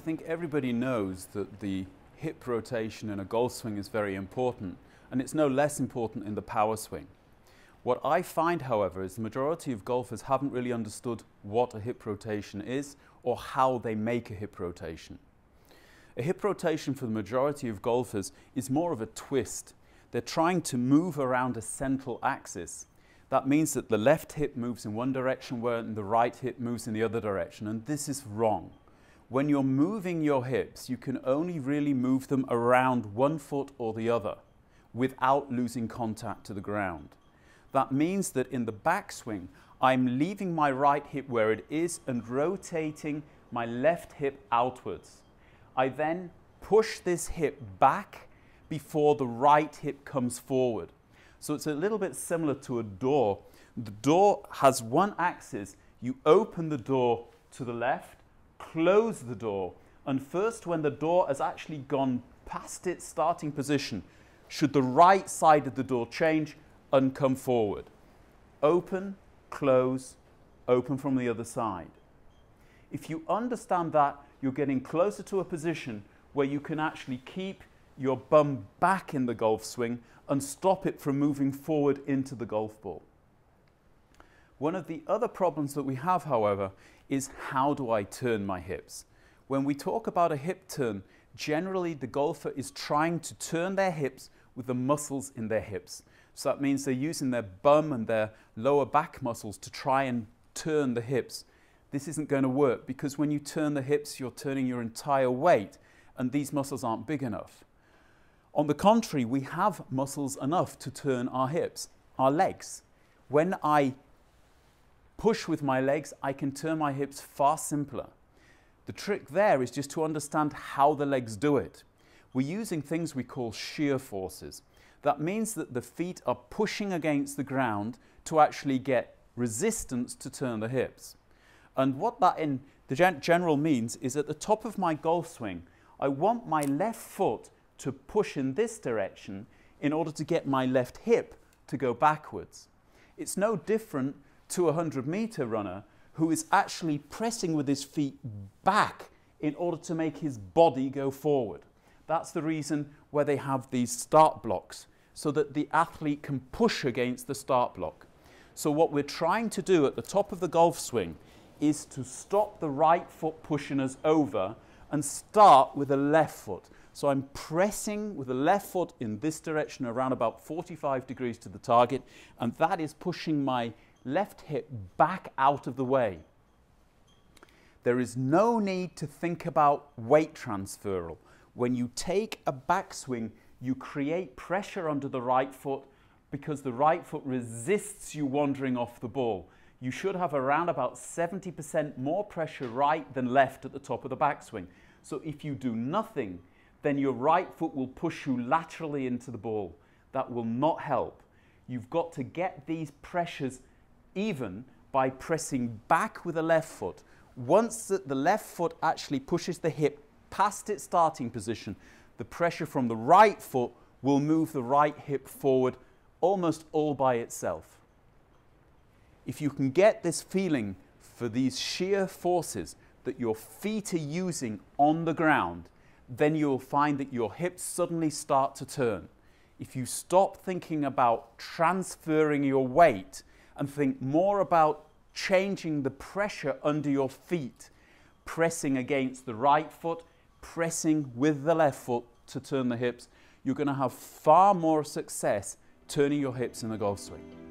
I think everybody knows that the hip rotation in a golf swing is very important, and it's no less important in the power swing. What I find, however, is the majority of golfers haven't really understood what a hip rotation is or how they make a hip rotation. A hip rotation for the majority of golfers is more of a twist. They're trying to move around a central axis. That means that the left hip moves in one direction where the right hip moves in the other direction, and this is wrong when you're moving your hips, you can only really move them around one foot or the other without losing contact to the ground. That means that in the backswing, I'm leaving my right hip where it is and rotating my left hip outwards. I then push this hip back before the right hip comes forward. So it's a little bit similar to a door. The door has one axis. You open the door to the left close the door. And first, when the door has actually gone past its starting position, should the right side of the door change and come forward. Open, close, open from the other side. If you understand that, you're getting closer to a position where you can actually keep your bum back in the golf swing and stop it from moving forward into the golf ball. One of the other problems that we have, however, is how do I turn my hips? When we talk about a hip turn, generally the golfer is trying to turn their hips with the muscles in their hips. So that means they're using their bum and their lower back muscles to try and turn the hips. This isn't going to work because when you turn the hips, you're turning your entire weight and these muscles aren't big enough. On the contrary, we have muscles enough to turn our hips, our legs. When I push with my legs, I can turn my hips far simpler. The trick there is just to understand how the legs do it. We're using things we call shear forces. That means that the feet are pushing against the ground to actually get resistance to turn the hips. And what that in the gen general means is at the top of my golf swing, I want my left foot to push in this direction in order to get my left hip to go backwards. It's no different to a 100 meter runner who is actually pressing with his feet back in order to make his body go forward. That's the reason where they have these start blocks so that the athlete can push against the start block. So what we're trying to do at the top of the golf swing is to stop the right foot pushing us over and start with the left foot. So I'm pressing with the left foot in this direction around about 45 degrees to the target and that is pushing my left hip back out of the way. There is no need to think about weight transferal. When you take a backswing, you create pressure under the right foot because the right foot resists you wandering off the ball. You should have around about 70% more pressure right than left at the top of the backswing. So if you do nothing, then your right foot will push you laterally into the ball. That will not help. You've got to get these pressures even by pressing back with the left foot. Once the left foot actually pushes the hip past its starting position, the pressure from the right foot will move the right hip forward almost all by itself. If you can get this feeling for these shear forces that your feet are using on the ground, then you'll find that your hips suddenly start to turn. If you stop thinking about transferring your weight and think more about changing the pressure under your feet, pressing against the right foot, pressing with the left foot to turn the hips, you're going to have far more success turning your hips in the golf swing.